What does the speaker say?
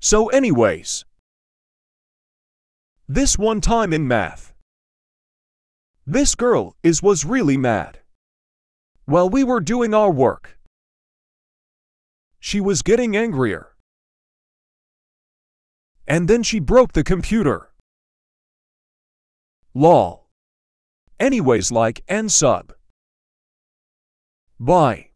So anyways, this one time in math, this girl is was really mad. While we were doing our work, she was getting angrier. And then she broke the computer. Lol. Anyways like and sub. Bye.